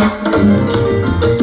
tus labios y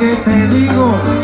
que te digo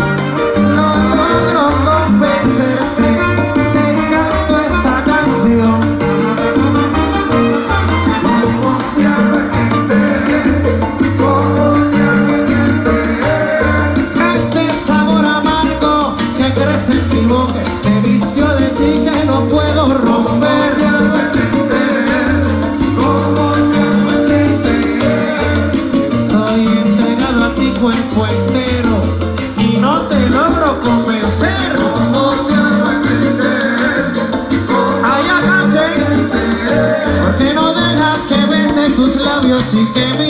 damn it.